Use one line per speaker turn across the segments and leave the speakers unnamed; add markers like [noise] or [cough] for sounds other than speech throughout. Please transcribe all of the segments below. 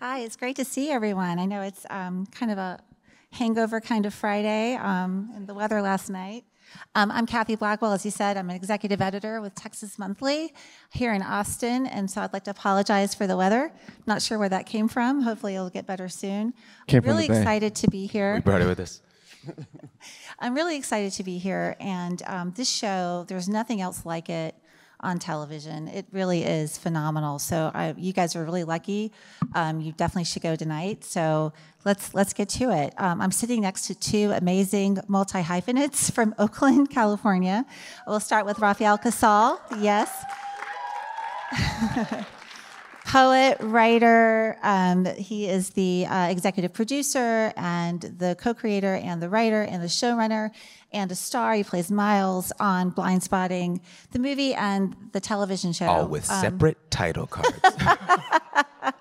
Hi, it's great to see everyone. I know it's um, kind of a hangover kind of Friday um, and the weather last night. Um, I'm Kathy Blackwell. As you said, I'm an executive editor with Texas Monthly here in Austin, and so I'd like to apologize for the weather. Not sure where that came from. Hopefully, it'll get better soon.
Came
I'm really excited to be here.
We brought it with us. [laughs]
I'm really excited to be here, and um, this show, there's nothing else like it on television. It really is phenomenal. So I, you guys are really lucky. Um, you definitely should go tonight. So let's let's get to it. Um, I'm sitting next to two amazing multi hyphenates [laughs] from Oakland, California. We'll start with Rafael Casal. Yes. [laughs] poet, writer. Um, he is the uh, executive producer and the co-creator and the writer and the showrunner and a star. He plays Miles on Blindspotting, the movie and the television show.
All with
Um,
separate title cards. [laughs]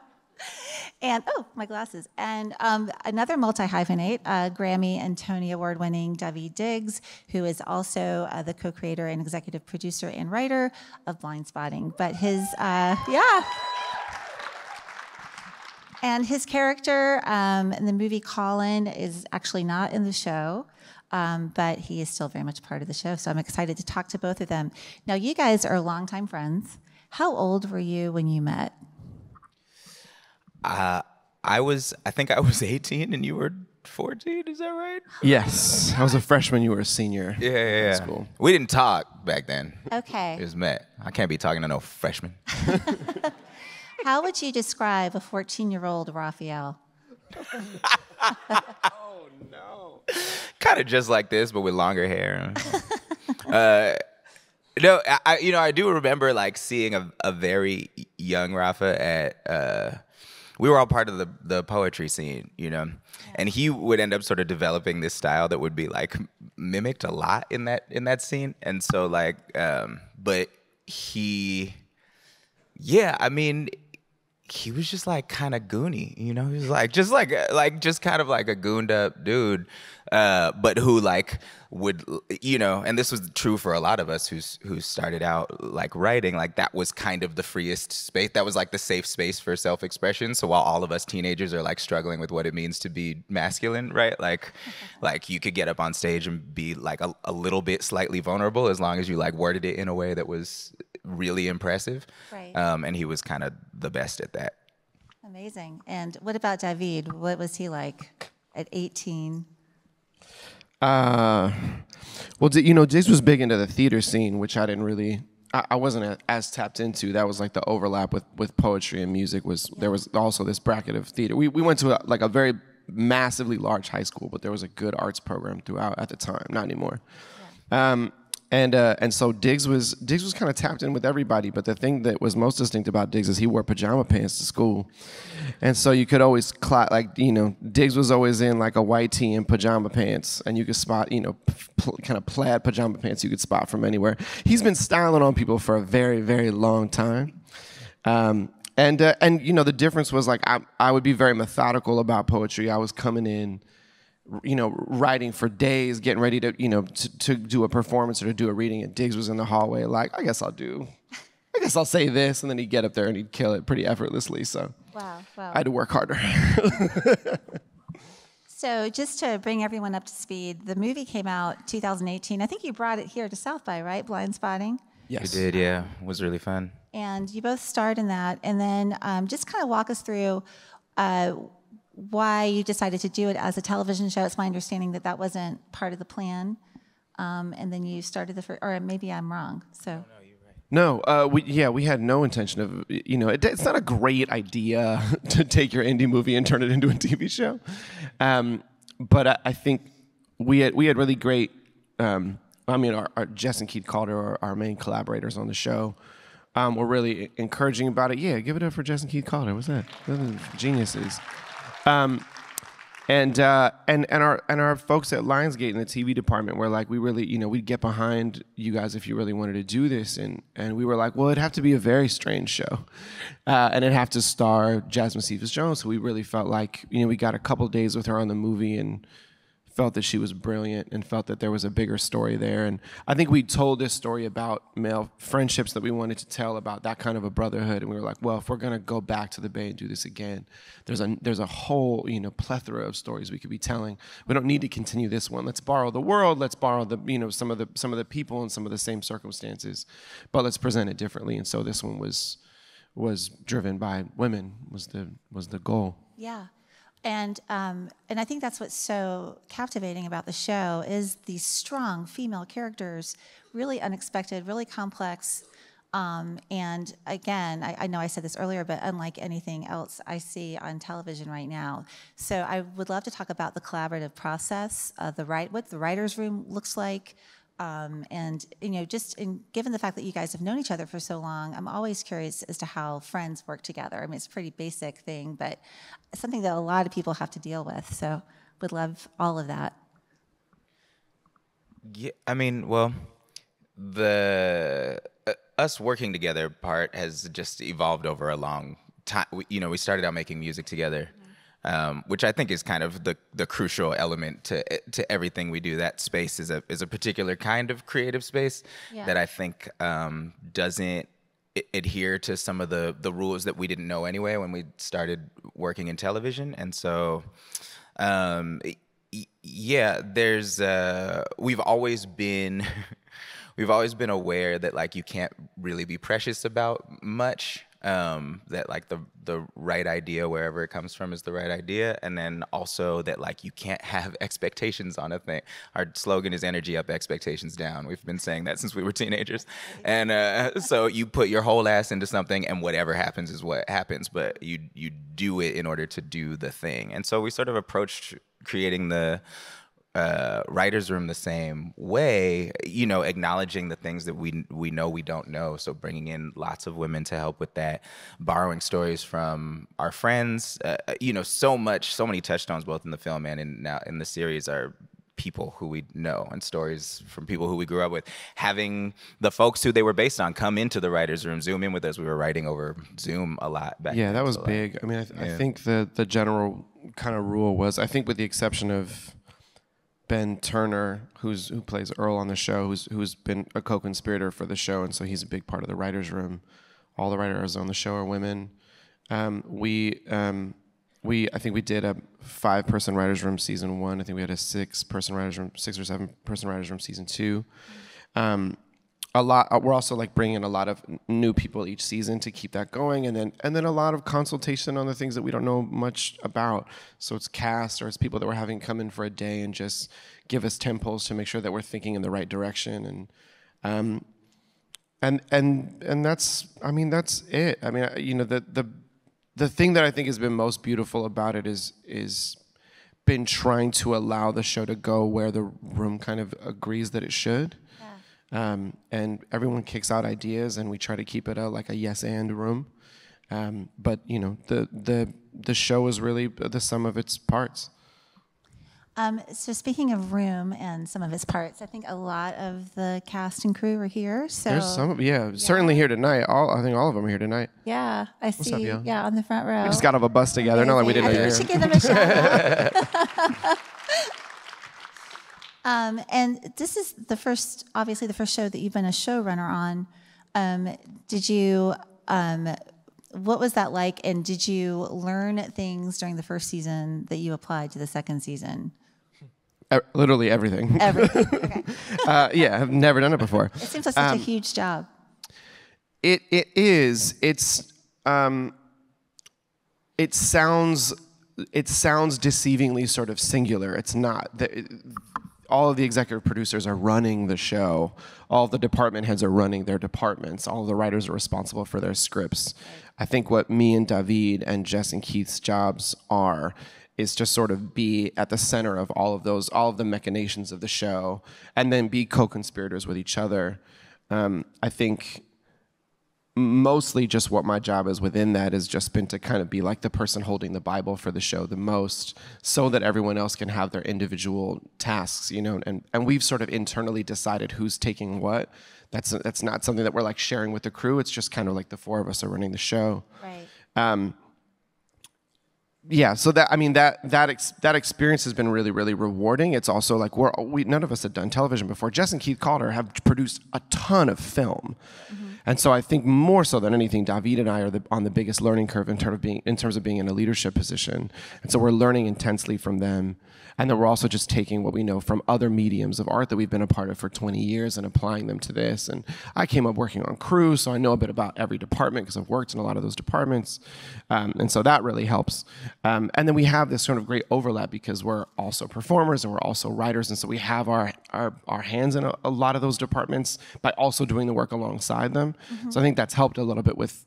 and oh, my glasses. And um, another multi hyphenate, uh, Grammy and Tony Award winning Daveed Diggs, who is also uh, the co creator and executive producer and writer of Blindspotting. But his, uh, yeah. And his character um, in the movie Colin is actually not in the show. Um, but he is still very much part of the show. So I'm excited to talk to both of them. Now, you guys are longtime friends. How old were you when you met?
uh, I was, I think I was [laughs] 18 and you were 14. Is that right?
Yes, I was a freshman. You were a senior.
Yeah, yeah, yeah.
school.
We didn't talk back then.
Okay.
It was met. I can't be talking to no freshman. [laughs]
How would you describe a 14 year old Rafael? [laughs] Oh, no.
Kind of just like this, but with longer hair. [laughs] uh, no, I, you know, I do remember like seeing a, a very young Rafa at. Uh, we were all part of the the poetry scene, you know, and he would end up sort of developing this style that would be like mimicked a lot in that in that scene, and so like, um, but he, yeah, I mean, he was just like kind of goony, you know. He was like just like like just kind of like a gooned up dude, uh, but who like would you know. And this was true for a lot of us who's who started out like writing. Like that was kind of the freest space. That was like the safe space for self expression. So while all of us teenagers are like struggling with what it means to be masculine, right? Like [laughs] like you could get up on stage and be like a, a little bit slightly vulnerable as long as you like worded it in a way that was really impressive.
Right.
Um, and he was kind of the best at that.
Amazing. And what about Daveed? What was he like at 18?
Uh, well, you know, Jace was big into the theater scene, which I didn't really. I, I wasn't as tapped into. That was like the overlap with with poetry and music. Was there was also this bracket of theater. We we went to a, like a very massively large high school, but there was a good arts program throughout at the time. Not anymore. Um, and uh, and so Diggs was Diggs was kind of tapped in with everybody. But the thing that was most distinct about Diggs is he wore pajama pants to school, and so you could always like you know Diggs was always in like a white tee and pajama pants, and you could spot you know pl- kind of plaid pajama pants you could spot from anywhere. He's been styling on people for a very very long time. Um, and uh, and you know the difference was like I I would be very methodical about poetry. I was coming in, you know, writing for days, getting ready to you know to, to do a performance or to do a reading. And Diggs was in the hallway like I guess I'll do, I guess I'll say this, and then he'd get up there and he'd kill it pretty effortlessly. So
Wow, wow.
I had to work harder. [laughs]
So, just to bring everyone up to speed, the movie came out 2018. I think you brought it here to South by, right? Blindspotting.
yes,
We did, yeah. It was really fun.
And you both starred in that. And then um, just kind of walk us through uh, why you decided to do it as a television show. It's my understanding that that wasn't part of the plan. Um, and then you started the first, or maybe I'm wrong. So,
No, uh, we yeah, we had no intention of you know it, it's not a great idea [laughs] to take your indie movie and turn it into a TV show, um, but I, I think we had we had really great. Um, I mean, our, our Jess and Keith Calder are our main collaborators on the show. Um, were really encouraging about it. Yeah, give it up for Jess and Keith Calder. What's that? Those are geniuses. Um, and uh, and and our and our folks at Lionsgate in the TV department were like, we really, you know, we'd get behind you guys if you really wanted to do this, and and we were like, well, it'd have to be a very strange show, uh, and it'd have to star Jasmine Cephas Jones. So we really felt like, you know, we got a couple days with her on the movie and felt that she was brilliant and felt that there was a bigger story there. And I think we told this story about male friendships that we wanted to tell about that kind of a brotherhood. And we were like, well, if we're gonna go back to the Bay and do this again, there's a there's a whole you know plethora of stories we could be telling. We don't need to continue this one. Let's borrow the world. Let's borrow the you know some of the some of the people and some of the same circumstances, but let's present it differently. And so this one was was driven by women was the was the goal.
Yeah. And um, and I think that's what's so captivating about the show is these strong female characters, really unexpected, really complex. Um, and again, I, I know I said this earlier, but unlike anything else I see on television right now. So I would love to talk about the collaborative process, uh, the right, what the writers' room looks like, um, and you know, just in, given the fact that you guys have known each other for so long, I'm always curious as to how friends work together. I mean, it's a pretty basic thing, but something that a lot of people have to deal with. So, would love all of that.
Yeah, I mean, well, the uh, us working together part has just evolved over a long time. We, you know, we started out making music together, um, which I think is kind of the the crucial element to to everything we do. That space is a is a particular kind of creative space
Yeah.
that I think um, doesn't adhere to some of the the rules that we didn't know anyway when we started working in television, and so. Um, yeah, there's uh, we've always been [laughs] we've always been aware that like you can't really be precious about much. Um, that like the the right idea wherever it comes from is the right idea, and then also that like you can't have [laughs] expectations on a thing. Our slogan is "Energy up, expectations down." We've been saying that [laughs] since we were teenagers, and uh, so you put your whole ass into something, and whatever happens is what happens. But you you do it in order to do the thing, and so we sort of approached creating the uh, writers' room the same way, you know, acknowledging the things that we we know we don't know. So bringing in lots of women to help with that, borrowing stories from our friends. Uh, you know, so much, so many touchstones both in the film and in now in the series are people who we know and stories from people who we grew up with having the folks who they were based on come into the writers room zoom in with us we were writing over zoom a lot back
Yeah, that was big. I mean, I, th- I think the the general kind of rule was, I think, with the exception of Ben Turner, who's who plays Earl on the show, who's who's been a co-conspirator for the show, and so he's a big part of the writers' room. All the writers on the show are women. Um, we um, we I think we did a five-person writers' room season one. I think we had a six-person writers' room, six or seven-person writers' room season two. Um, a lot uh, we're also like bringing in a lot of new people each season to keep that going and then and then a lot of consultation on the things that we don't know much about. So it's cast or it's people that we're having come in for a day and just give us tempos to make sure that we're thinking in the right direction and um and and and that's i mean that's it. I mean you know the the the thing that i think has been most beautiful about it is is been trying to allow the show to go where the room kind of agrees that it should um, and everyone kicks out ideas, and we try to keep it a like a yes and room. Um, but you know, the the the show is really the sum of its parts.
Um, so speaking of room and some of its parts, I think a lot of the cast and crew are here. So
There's some, yeah, certainly here tonight. All I think all of them are here tonight.
yeah, I see.
up, yo?
Yeah, on the front row.
We just got off a bus together. Not like we didn't
I
know
think
you
we should give them a shout out. [laughs] um, and this is the first, obviously, the first show that you've been a showrunner on. Um, did you? Um, what was that like? And did you learn things during the first season that you applied to the second season?
Literally everything.
Everything. [laughs] Okay.
uh, yeah, I've never done it before.
It seems like such a huge job.
It it is. It's um. It sounds it sounds deceivingly sort of singular. It's not. The, all of the executive producers are running the show. All of the department heads are running their departments. All of the writers are responsible for their scripts. I think what me and Daveed and Jess and Keith's jobs are is to sort of be at the center of all of those, all of the machinations of the show, and then be co-conspirators with each other. Um, I think mostly just what my job is within that has just been to kind of be like the person holding the bible for the show the most so that everyone else can have their individual tasks you know and and we've sort of internally decided who's taking what. That's that's not something that we're like sharing with the crew. It's just kind of like the four of us are running the show.
Right.
Um, yeah so that i mean that that ex, that experience has been really really rewarding. It's also like we're we none of us had done television before. Jess and keith calder have produced a ton of film. Mm-hmm. And so i think more so than anything Daveed and i are the, on the biggest learning curve in terms of being in terms of being in a leadership position. And so we're learning intensely from them and then we're also just taking what we know from other mediums of art that we've been a part of for 20 years and applying them to this. And I came up working on crew, so I know a bit about every department because I've worked in a lot of those departments. Um, and so that really helps. Um, and then we have this sort of great overlap because we're also performers and we're also writers. And so we have our, our, our hands in a, a lot of those departments by also doing the work alongside them. So I think that's helped a little bit with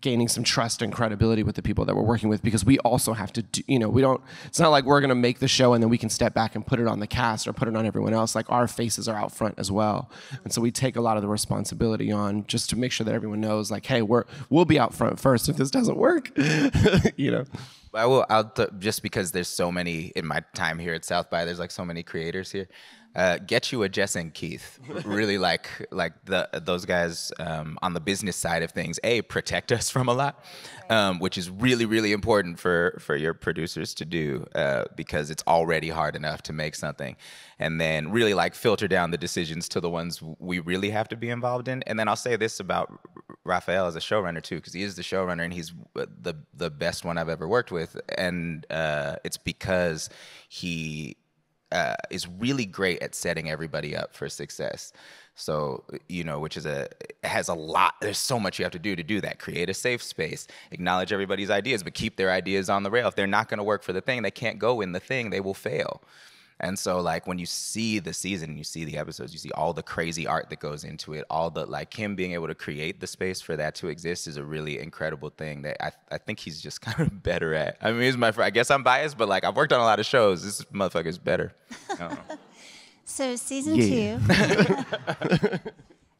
gaining some trust and credibility with the people that we're working with because we also have to do, you know we don't it's not like we're going to make the show and then we can step back and put it on the cast or put it on everyone else like our faces are out front as well and so we take a lot of the responsibility on just to make sure that everyone knows like hey we're we'll be out front first if this doesn't work [laughs] you know
I will. I'll th- just because there's so many in my time here at South by. There's like so many creators here. Uh, get you a Jess and Keith. really like like the those guys um, on the business side of things. A protect us from a lot, um, which is really really important for for your producers to do uh, because it's already hard enough to make something, and then really like filter down the decisions to the ones we really have to be involved in. And then I'll say this about Rafael as a showrunner too, because he is the showrunner and he's the the best one I've ever worked with, and uh, it's because he uh, is really great at setting everybody up for success. So you know, which is a has a lot. There's so much you have to do to do that. Create a safe space, acknowledge everybody's ideas, but keep their ideas on the rail. If they're not going to work for the thing, they can't go in the thing. They will fail. And so like when you see the season, you see the episodes, you see all the crazy art that goes into it, all the like him being able to create the space for that to exist is a really incredible thing that I, I think he's just [laughs] kind of better at. I mean, he's my friend. I guess I'm biased, but like I've worked on a lot of shows. This motherfucker's better. I don't know.
So season
Yeah.
two. [laughs]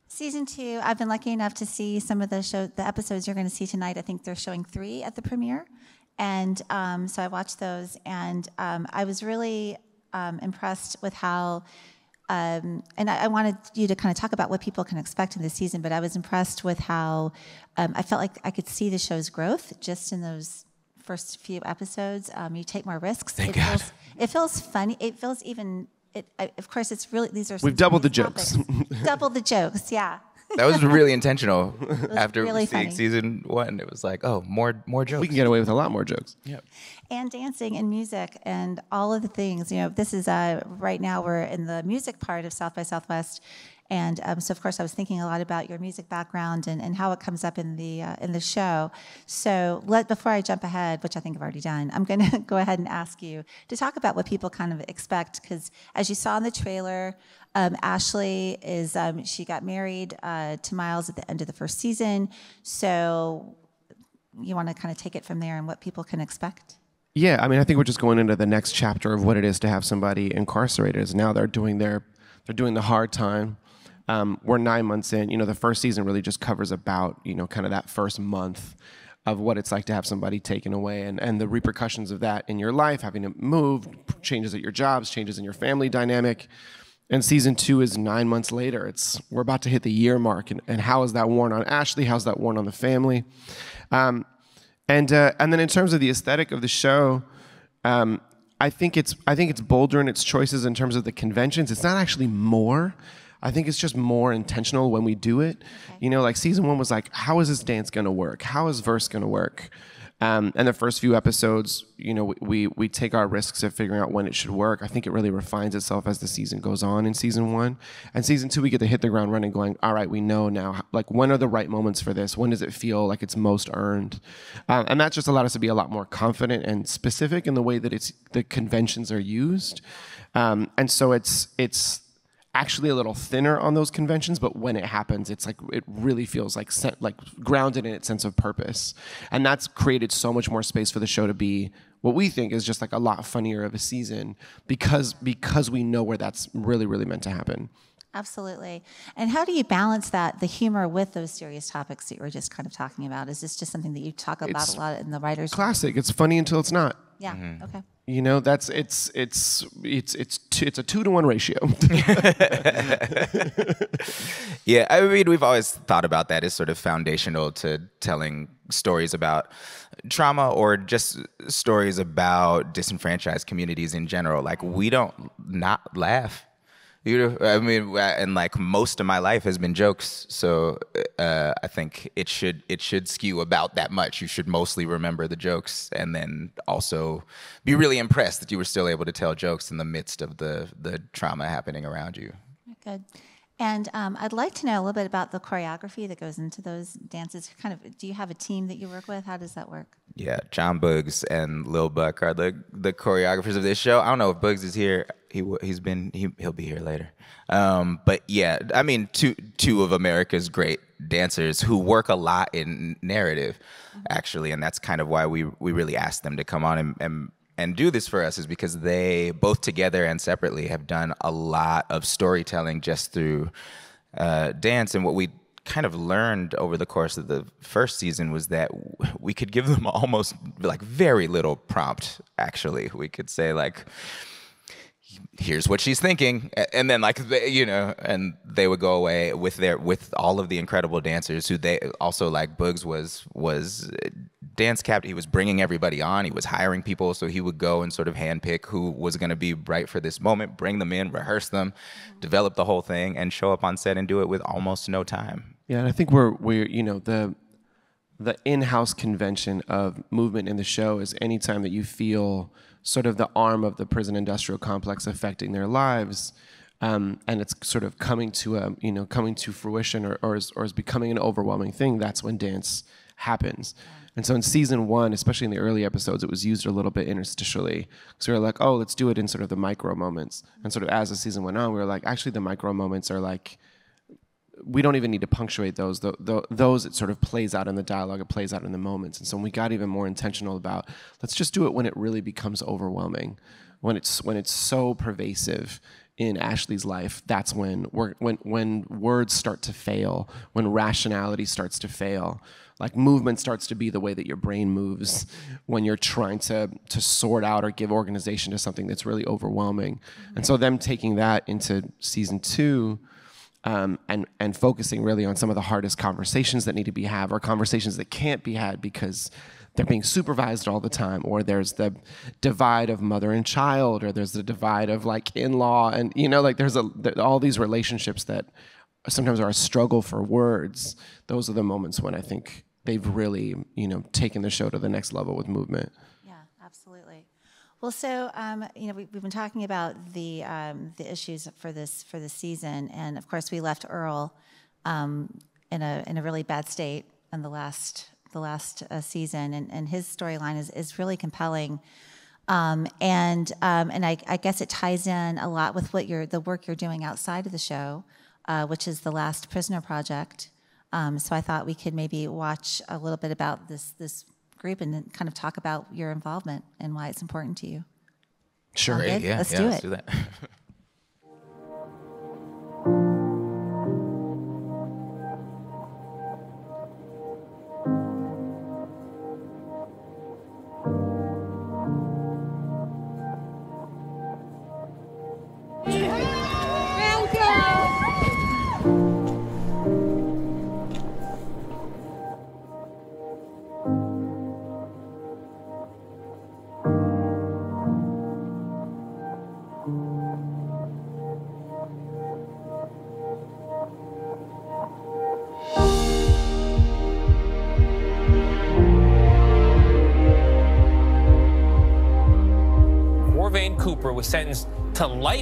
season two, I've been lucky enough to see some of the show, the episodes you're going to see tonight. I think they're showing three at the premiere, and um, so I watched those, and um, I was really um, impressed with how. Um, and I, I wanted you to kind of talk about what people can expect in this season, but I was impressed with how um, I felt like I could see the show's growth just in those first few episodes. Um, you take more risks.
Thank
it
God.
feels it feels funny. It feels even. It, I, of course, it's really these are.
We've doubled the
serious
jokes.
topics. [laughs] doubled the jokes, yeah.
That was really intentional. [laughs] After
really
seeing
funny.
season one, it was like, oh, more more jokes.
we can get away with a lot more jokes
Yep.
and dancing and music and all of the things. You know, this is uh, right now we're in the music part of South by Southwest, and um, so of course I was thinking a lot about your music background and, and how it comes up in the uh, in the show. So let before I jump ahead, which I think I've already done, I'm going [laughs] to go ahead and ask you to talk about what people kind of expect because as you saw in the trailer. Um, Ashley is um, she got married uh, to Miles at the end of the first season, so you want to kind of take it from there and what people can expect.
Yeah, I mean, I think we're just going into the next chapter of what it is to have somebody incarcerated. Is now they're doing their, they're doing the hard time. Um, we're nine months in. You know, the first season really just covers about you know kind of that first month of what it's like to have somebody taken away and, and the repercussions of that in your life, having to move, changes at your jobs, changes in your family dynamic. And season two is nine months later. It's we're about to hit the year mark, and, and how is that worn on Ashley? How's that worn on the family? Um, and uh, and then in terms of the aesthetic of the show, um, I think it's I think it's bolder in its choices in terms of the conventions. It's not actually more. I think it's just more intentional when we do it. You know, like season one was like, how is this dance gonna work? How is verse gonna work? Um, and the first few episodes, you know, we we take our risks of figuring out when it should work. I think it really refines itself as the season goes on in season one. And season two, we get to hit the ground running, going, all right, we know now, like, when are the right moments for this? When does it feel like it's most earned? Um, and that just allowed us to be a lot more confident and specific in the way that it's the conventions are used. Um, and so it's it's actually a little thinner on those conventions, but when it happens, it's like it really feels like like grounded in its sense of purpose, and that's created so much more space for the show to be what we think is just like a lot funnier of a season because because we know where that's really really meant to happen.
Absolutely. And how do you balance that, the humor with those serious topics that you were just kind of talking about? Is this just something that you talk about
It's
a lot in the writers?
Classic. It's funny until it's not.
yeah. Okay.
You know that's it's it's it's it's it's a two to one ratio. [laughs] [laughs]
Yeah, I mean, we've always thought about that as sort of foundational to telling stories about trauma or just stories about disenfranchised communities in general. Like, we don't not laugh. I mean, and like most of my life has been jokes, so uh, I think it should it should skew about that much. You should mostly remember the jokes, and then also be really impressed that you were still able to tell jokes in the midst of the the trauma happening around you.
Good. And um, I'd like to know a little bit about the choreography that goes into those dances. Kind of, do you have a team that you work with? How does that work?
Yeah, Jon Boogz and Lil Buck are the the choreographers of this show. I don't know if Boogz is here. He he's been he he'll be here later. Um, but yeah, I mean two two of America's great dancers who work a lot in narrative, actually, and that's kind of why we we really asked them to come on and. and and do this for us is because they both together and separately have done a lot of storytelling just through uh, dance. And what we kind of learned over the course of the first season was that we could give them [laughs] almost like very little prompt actually. We could say like here's what she's thinking. And then like you know and they would go away with their with all of the incredible dancers who they also like Boogz was was uh, dance captain he was bringing everybody on. He was hiring people. So he would go and sort of handpick who was going to be right for this moment bring them in rehearse them develop the whole thing and show up on set and do it with almost no time.
Yeah, and I think we're we're you know the the in-house convention of movement in the show is anytime that you feel sort of the arm of the prison industrial complex affecting their lives, um, and it's sort of coming to a you know coming to fruition or or is, or is becoming an overwhelming thing. That's when dance happens. And so in season one, especially in the early episodes, it was used a little bit interstitially. So we were like, oh, let's do it in sort of the micro moments. And sort of as the season went on, we were like, actually, the micro moments are like we don't even need to punctuate those. Th th those it sort of plays out in the dialogue. It plays out in the moments. And so we got even more intentional about let's just do it when it really becomes overwhelming, when it's when it's so pervasive in Ashley's life. That's when when when words start to fail, when rationality starts to fail. Like movement starts to be the way that your brain moves when you're trying to to sort out or give organization to something that's really overwhelming. And so them taking that into season two um, and and focusing really on some of the hardest conversations that need to be had or conversations that can't be had because they're being supervised all the time or there's the divide of mother and child or there's the divide of like in-law and you know like there's a there, all these relationships that sometimes are a struggle for words those are the moments when i think they've really you know taken the show to the next level with movement
Yeah, absolutely. Well, so um, you know, we, we've been talking about the um, the issues for this for this season, and of course, we left Earl um, in a in a really bad state in the last the last uh, season, and, and his storyline is is really compelling. Um, and um, and I, I guess it ties in a lot with what you're the work you're doing outside of the show, uh, which is the Last Prisoner Project. Um, so I thought we could maybe watch a little bit about this this group and kind of talk about your involvement and why it's important to you.
sure
yeah
Let's
yeah,
do
let's
it.
do that [laughs]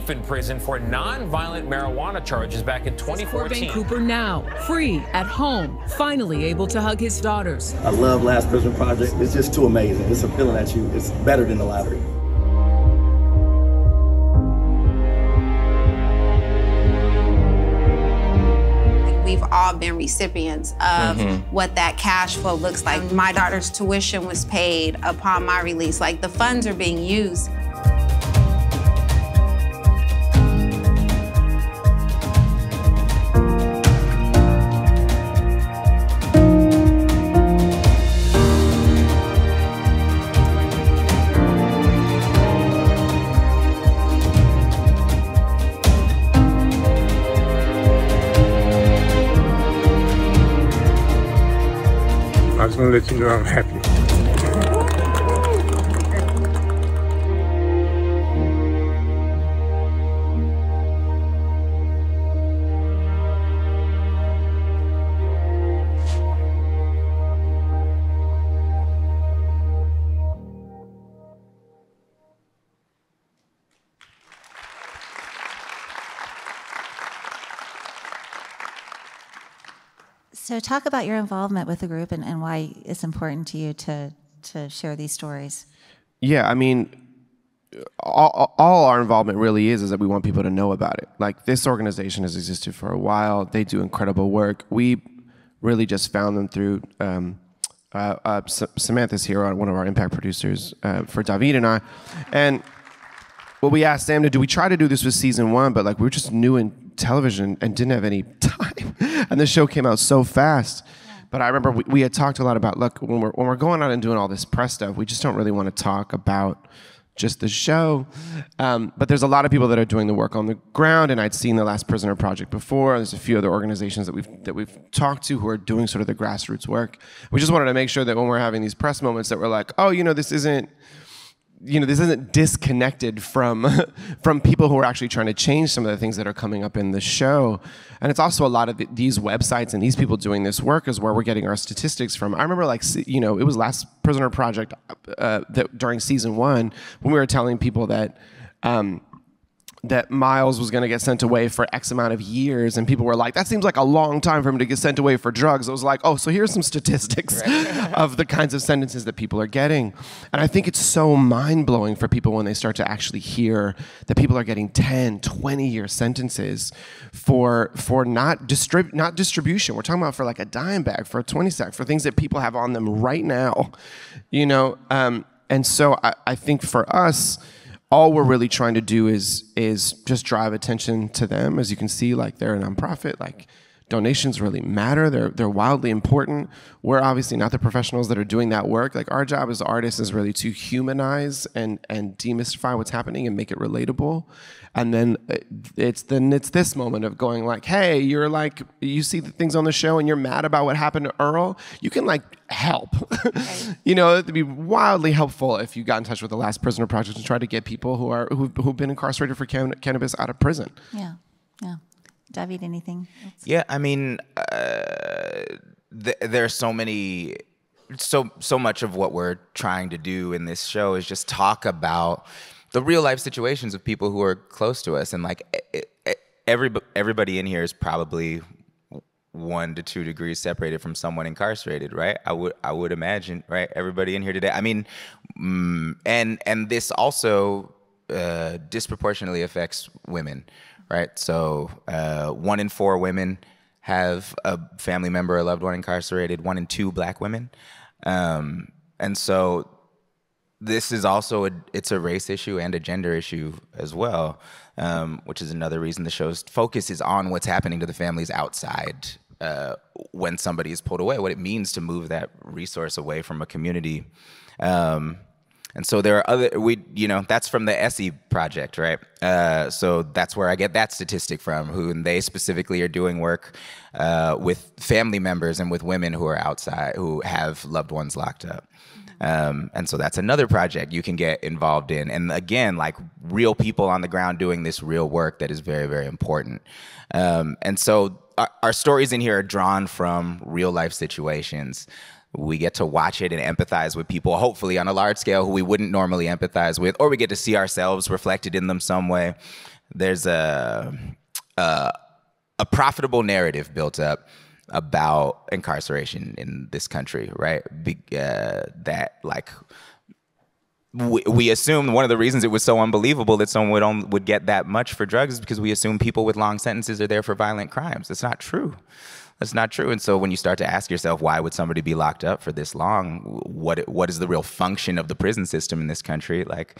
life in prison for non-violent marijuana charges back in 2014.
Corvain Cooper now, free, at home, finally able to hug his daughters.
I love Last Prison Project. It's just too amazing. It's a feeling at you. It's better than the lottery.
We've all been recipients of mm-hmm. what that cash flow looks like. My daughter's tuition was paid upon my release. Like the funds are being used.
To let you know I'm happy.
So talk about your involvement with the group and, and why it's important to you to, to share these stories.
Yeah, I mean, all, all our involvement really is is that we want people to know about it. Like this organization has existed for a while. They do incredible work. We really just found them through um, uh, uh, Samantha's here, one of our impact producers uh, for Daveed and I, and what we asked Sam to do. We tried to do this with season one, but like we were just new in television and didn't have any [laughs] time, and the show came out so fast. But I remember we, we had talked a lot about look when we're when we're going out and doing all this press stuff, we just don't really want to talk about just the show. Um, but there's a lot of people that are doing the work on the ground, and I'd seen the Last Prisoner Project before. There's a few other organizations that we've that we've talked to who are doing sort of the grassroots work. We just wanted to make sure that when we're having these press moments, that we're like, oh, you know, this isn't you know this isn't disconnected from [laughs] from people who are actually trying to change some of the things that are coming up in the show. And it's also a lot of the, these websites and these people doing this work is where we're getting our statistics from. I remember like you know it was last prisoner project uh, that during season one when we were telling people that um, that Miles was going to get sent away for X amount of years, and people were like, "That seems like a long time for him to get sent away for drugs." I was like, "Oh, so here's some statistics [laughs] of the kinds of sentences that people are getting," and I think it's so mind blowing for people when they start to actually hear that people are getting 10, 20 year sentences for for not distrib- not distribution. We're talking about for like a dime bag, for a twenty sack, for things that people have on them right now, you know. Um, and so I, I think for us all we're really trying to do is is just drive attention to them. As you can see, like they're a nonprofit. Like donations really matter. They're they're wildly important. We're obviously not the professionals that are doing that work. Like our job as artists is really to humanize and and demystify what's happening and make it relatable. And then uh, it's then it's this moment of going like, hey, you're like you see the things on the show and you're mad about what happened to Earl. You can like help. [laughs] you know, it'd be wildly helpful if you got in touch with the Last Prisoner Project and tried to get people who are who've, who've been incarcerated for can- cannabis out of prison.
Yeah, yeah. Daveed, anything? else?
Yeah, I mean, uh, th- there are so many, so so much of what we're trying to do in this show is just talk about the real life situations of people who are close to us, and like every everybody in here is probably one to two degrees separated from someone incarcerated, right? I would I would imagine, right? Everybody in here today. I mean, mm, and and this also uh, disproportionately affects women, right? So uh, one in four women have a family member or loved one incarcerated. One in two black women, um, and so this is also a it's a race issue and a gender issue as well, um, which is another reason the show's focus is on what's happening to the families outside uh, when somebody is pulled away, what it means to move that resource away from a community. Um, and so there are other we you know that's from the Essie project, right? Uh, so that's where I get that statistic from. Who and they specifically are doing work uh, with family members and with women who are outside who have loved ones locked up. Um, and so that's another project you can get involved in. And again, like real people on the ground doing this real work that is very, very important. Um, and so our, our stories in here are drawn from real life situations. We get to watch it and empathize with people, hopefully on a large scale, who we wouldn't normally empathize with, or we get to see ourselves reflected in them some way. There's a, a, a profitable narrative built up about incarceration in this country, right? Be, uh, that like we, we assume one of the reasons it was so unbelievable that someone would on, would get that much for drugs is because we assume people with long sentences are there for violent crimes. That's not true. That's not true. And so when you start to ask yourself, why would somebody be locked up for this long? What what is the real function of the prison system in this country? Like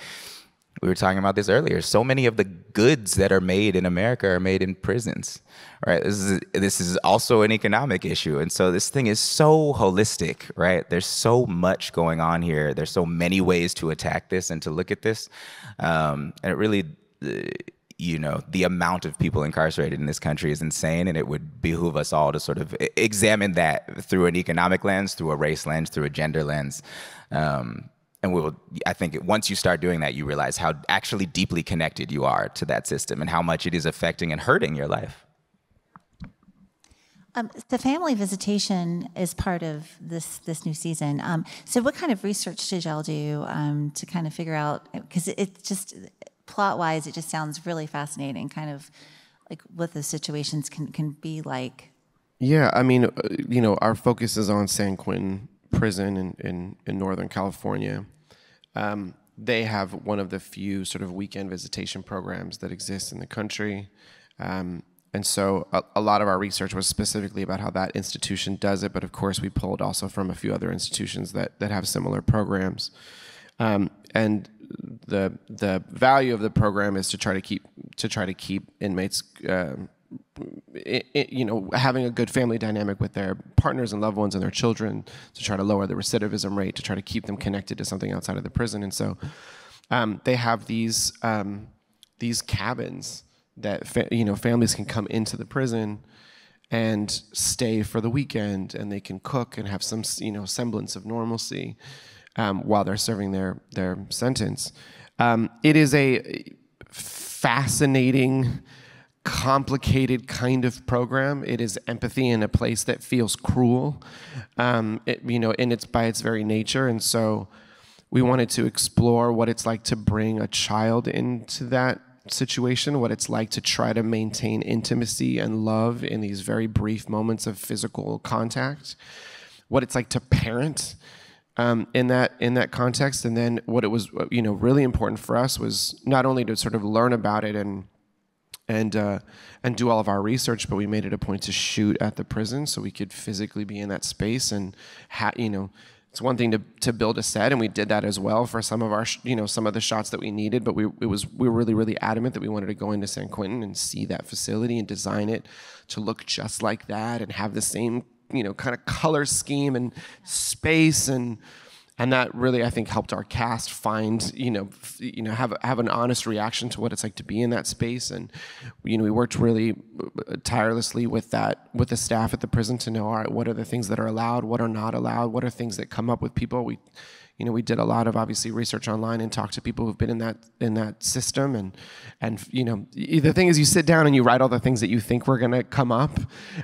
we were talking about this earlier. So many of the goods that are made in America are made in prisons, right? This is this is also an economic issue, and so this thing is so holistic, right? There's so much going on here. There's so many ways to attack this and to look at this, um, and it really. You know the amount of people incarcerated in this country is insane and it would behoove us all to sort of examine that through an economic lens through a race lens through a gender lens um, and we will i think once you start doing that you realize how actually deeply connected you are to that system and how much it is affecting and hurting your life
Um, the family visitation is part of this this new season. Um, so, what kind of research did y'all do um, to kind of figure out? Because it's it just plot wise, it just sounds really fascinating. Kind of like what the situations can can be like.
Yeah, I mean, uh, you know, our focus is on San Quentin Prison in in, in Northern California. Um, they have one of the few sort of weekend visitation programs that exist in the country. Um, and so a, a, lot of our research was specifically about how that institution does it, but of course we pulled also from a few other institutions that, that have similar programs. Um, and the the value of the program is to try to keep to try to keep inmates, um, it, it, you know, having a good family dynamic with their partners and loved ones and their children, to try to lower the recidivism rate, to try to keep them connected to something outside of the prison. And so um, they have these um, these cabins that you know families can come into the prison and stay for the weekend and they can cook and have some you know semblance of normalcy um, while they're serving their their sentence. Um, it is a fascinating complicated kind of program. It is empathy in a place that feels cruel um, it, you know and it's by its very nature. And so we wanted to explore what it's like to bring a child into that situation, what it's like to try to maintain intimacy and love in these very brief moments of physical contact, what it's like to parent um, in that in that context, and then what it was you know really important for us was not only to sort of learn about it and and uh, and do all of our research, but we made it a point to shoot at the prison so we could physically be in that space and ha- you know it's one thing to, to build a set and we did that as well for some of our you know some of the shots that we needed but we it was we were really really adamant that we wanted to go into San Quentin and see that facility and design it to look just like that and have the same you know kind of color scheme and space and and that really I think helped our cast find you know you know have have an honest reaction to what it's like to be in that space. And you know we worked really uh, tirelessly with that with the staff at the prison to know all right what are the things that are allowed what are not allowed what are things that come up with people we you know we did a lot of obviously research online and talked to people who've been in that in that system and and you know the thing is you sit down and you write all the things that you think were going to come up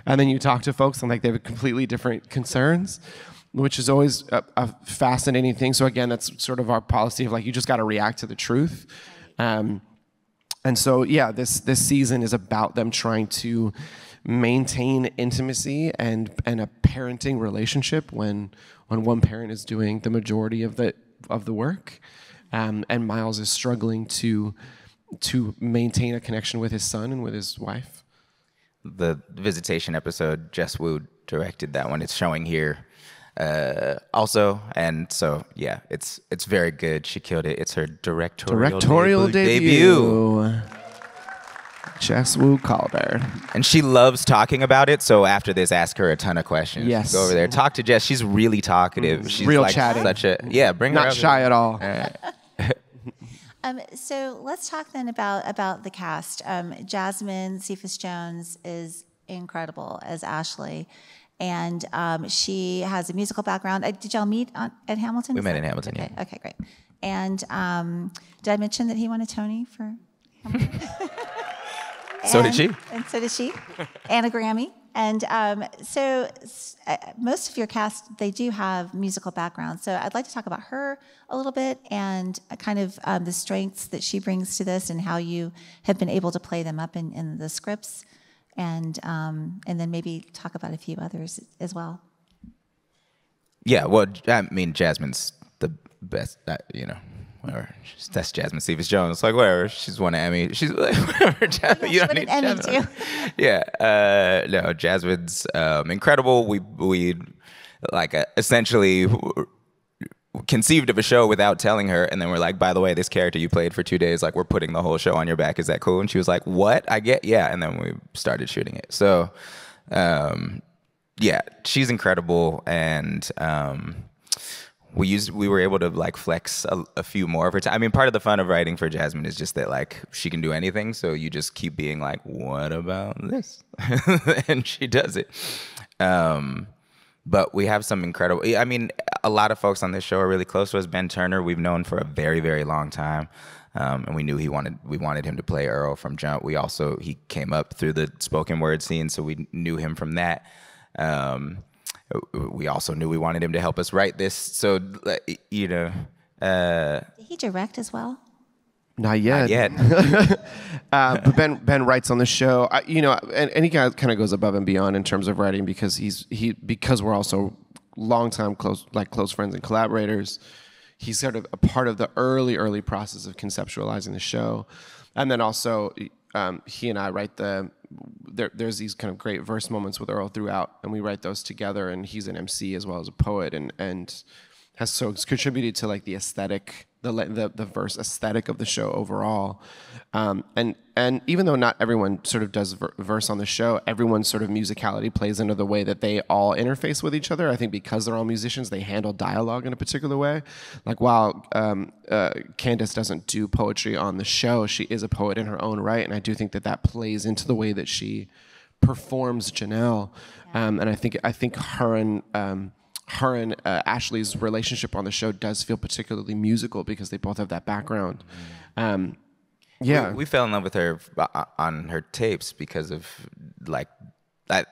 and then you talk to folks and like they have completely different concerns which is always a, a, fascinating thing. So again, that's sort of our policy of like you just got to react to the truth. Um, and so yeah, this this season is about them trying to maintain intimacy and and a parenting relationship when when one parent is doing the majority of the of the work, um, and Miles is struggling to to maintain a connection with his son and with his wife.
The visitation episode, Jess Wu directed that one. It's showing here uh, also, and so yeah, it's it's very good. She killed it. It's her directorial
Directorial debut. Jess Wu Calder.
and she loves talking about it. So after this, ask her a ton of questions.
Yes.
go over there, talk to Jess. She's really talkative. She's
Real
like
chatty.
Such a yeah. Bring her
Not shy at all. [laughs]
Um, so let's talk then about about the cast. Um, Jasmine Cephas Jones is incredible as Ashley, and um, she has a musical background. Uh, did y'all meet on, at Hamilton?
We met
that-
in Hamilton,
Okay,
yeah.
okay, great. And um, did I mention that he won a Tony for? [laughs]
So did she.
And so did she, [laughs] and a Grammy. And um, so uh, most of your cast, they do have musical backgrounds. So I'd like to talk about her a little bit and uh, kind of um, the strengths that she brings to this and how you have been able to play them up in, in the scripts. And, um, and then maybe talk about a few others as well.
Yeah, well, I mean, Jasmine's the best. Uh, you know, whatever. She's- That's Jasmine Stevens Jones. Like whatever. She's won an Emmy. She's [laughs] like whatever. Jasmine, you don't need
an Emmy,
Jasmine. [laughs] Yeah. Uh, no, Jasmine's um, incredible. We we like uh, essentially conceived of a show without telling her and then we're like by the way this character you played for two days like we're putting the whole show on your back is that cool and she was like what i get yeah and then we started shooting it so um yeah she's incredible and um we used we were able to like flex a, a few more of her time. I mean, part of the fun of writing for Jasmine is just that like she can do anything, so you just keep being like, "What about this?" [laughs] and she does it. Um, but we have some incredible. I mean, a lot of folks on this show are really close to us. Ben Turner, we've known for a very, very long time, um, and we knew he wanted we wanted him to play Earl from jump. We also he came up through the spoken word scene, so we knew him from that. Um, we also knew we wanted him to help us write this. So you know, uh,
Did he direct as well?
Not yet.
Not yet. [laughs]
uh, but Ben Ben writes on the show. I, you know, and, and he kind of goes above and beyond in terms of writing because he's he because we're also longtime close like close friends and collaborators. He's sort of a part of the early early process of conceptualizing the show, and then also um, he and I write the. There, there's these kind of great verse moments with Earl throughout, and we write those together. And he's an MC as well as a poet, and and has so contributed to like the aesthetic the the, the verse aesthetic of the show overall. Um, and and even though not everyone sort of does ver- verse on the show, everyone's sort of musicality plays into the way that they all interface with each other. I think because they're all musicians, they handle dialogue in a particular way. Like while um, uh, Candace doesn't do poetry on the show, she is a poet in her own right, and I do think that that plays into the way that she performs Janelle. Um, and I think I think her and um, her and uh, Ashley's relationship on the show does feel particularly musical because they both have that background. Um, yeah,
we, we, fell in love with her uh, on her tapes because of like that.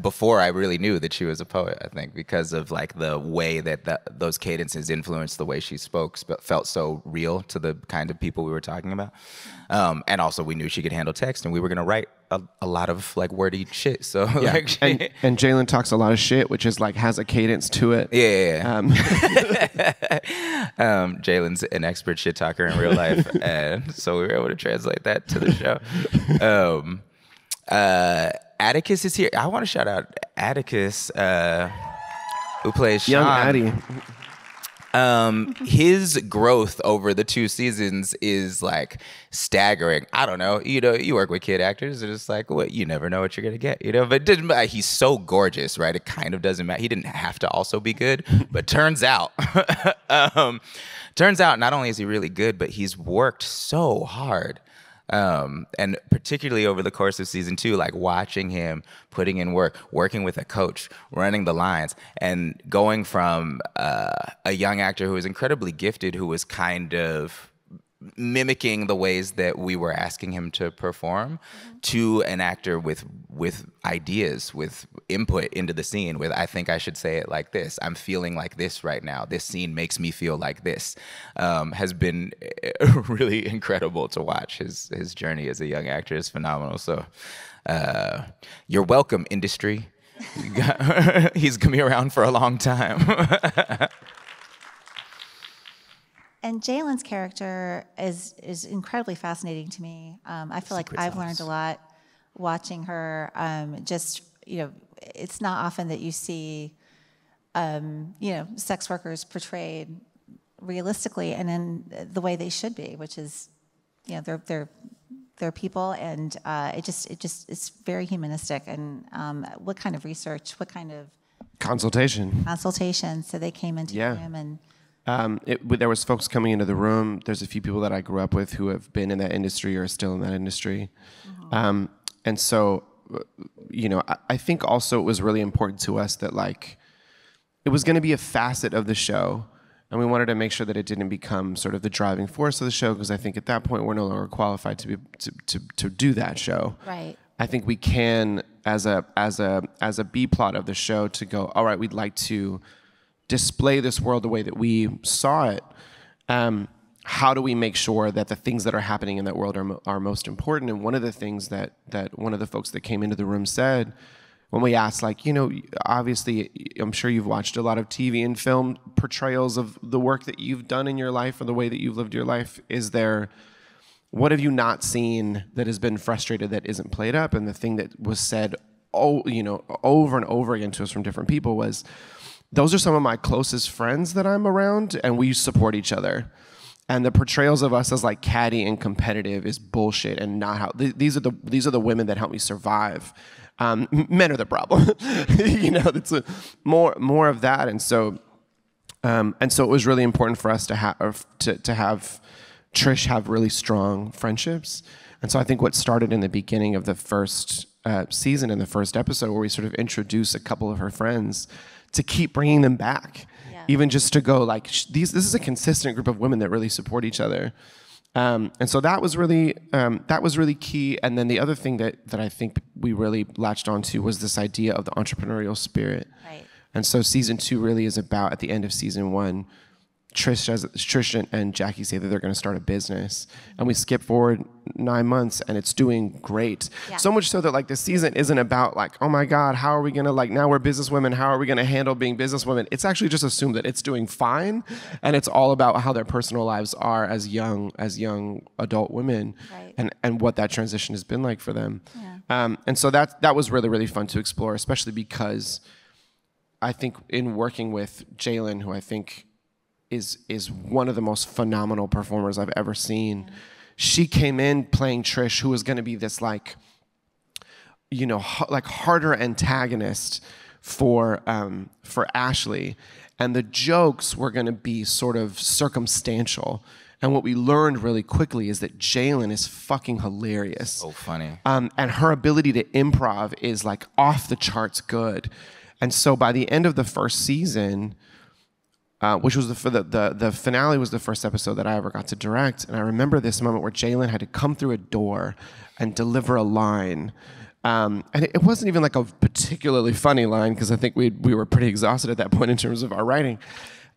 Before I really knew that she was a poet, I think because of like the way that the, those cadences influenced the way she spoke, but felt so real to the kind of people we were talking about. Um, and also, we knew she could handle text, and we were gonna write a, a lot of like wordy shit. So
yeah.
like, she,
and, and [laughs] Jaylen talks a lot of shit, which is like has a cadence to it.
Yeah, yeah. Um. [laughs] um, Jaylen's an expert shit talker in real life, [laughs] and so we were able to translate that to the show. Um, uh, Atticus is here. I want to shout out Atticus, uh, who plays Sean.
Young Addie
um, [laughs] his growth over the two seasons is like staggering. I don't know. You know, you work with kid actors, and it's like, what? You never know what you're gonna get. You know, but didn't like, he's so gorgeous, right? It kind of doesn't matter. He didn't have to also be good, [laughs] but turns out, [laughs] um, turns out, not only is he really good, but he's worked so hard. Um, and particularly over the course of season two, like watching him putting in work, working with a coach, running the lines, and going from uh, a young actor who was incredibly gifted, who was kind of mimicking the ways that we were asking him to perform mm-hmm. to an actor with with ideas with input into the scene with i think i should say it like this. I'm feeling like this right now. This scene makes me feel like this. Um, has been [laughs] really incredible to watch. His his journey as a young actor is phenomenal. So uh, you're welcome industry. [laughs] He's gonna be around for a long time [laughs]
and Jaylen's character is is incredibly fascinating to me. Um, I feel like I've learned a lot watching her. Um, just you know, it's not often that you see, um, you know, sex workers portrayed realistically and in the way they should be, which is, you know, they're they're they're people, and uh, it just it just it's very humanistic. And um, what kind of research? What kind of
consultation?
Consultation. So they came into
yeah.
the room and
um, it, there was folks coming into the room. There's a few people that I grew up with who have been in that industry or still in that industry, mm-hmm. um, and so you know I, I, think also it was really important to us that like it was going to be a facet of the show, and we wanted to make sure that it didn't become sort of the driving force of the show because I think at that point we're no longer qualified to be to, to, to do that show.
Right.
I think we can as a as a as a B plot of the show to go. All right, we'd like to display this world the way that we saw it, um, how do we make sure that the things that are happening in that world are, are most important? And one of the things that that one of the folks that came into the room said when we asked, like, you know, obviously, I'm sure you've watched a lot of TV and film portrayals of the work that you've done in your life or the way that you've lived your life. Is there what have you not seen that has been frustrated that isn't played up? And the thing that was said, oh, you know, over and over again to us from different people was those are some of my closest friends that I'm around, and we support each other. And the portrayals of us as like catty and competitive is bullshit, and not how th- these are the these are the women that help me survive. Um, men are the problem, [laughs] you know. It's a, more more of that, and so Um, and so it was really important for us to have to, to have Trish have really strong friendships. And so I think what started in the beginning of the first uh, season, in the first episode, where we sort of introduce a couple of her friends, to keep bringing them back,
Yeah.
even just to go like sh- these. This is a consistent group of women that really support each other. Um, and so that was really um, that was really key. And then the other thing that that I think we really latched onto was this idea of the entrepreneurial spirit.
Right.
And so season two really is about at the end of season one, Trish, Trish and- Jackie say that they're going to start a business, and we skip forward nine months, and it's doing great.
Yeah.
So much so that like the season isn't about like, oh my God, how are we going to like now we're businesswomen? How are we going to handle being businesswomen? It's actually just assumed that it's doing fine, and it's all about how their personal lives are as young as young adult women,
Right.
and and what that transition has been like for them. Um, and so that that was really really fun to explore, especially because. I think in working with Jaylen, who I think is is one of the most phenomenal performers I've ever seen. She came in playing Trish, who was going to be this like, you know, like harder antagonist for um, for Ashley, and the jokes were going to be sort of circumstantial. And what we learned really quickly is that Jaylen is fucking hilarious.
So funny.
Um, and her ability to improv is like off the charts good. And so by the end of the first season, uh, which was the, the, the the finale was the first episode that I ever got to direct, and I remember this moment where Jaylen had to come through a door and deliver a line. Um, and it, it wasn't even like a particularly funny line because I think we we were pretty exhausted at that [laughs] point in terms of our writing.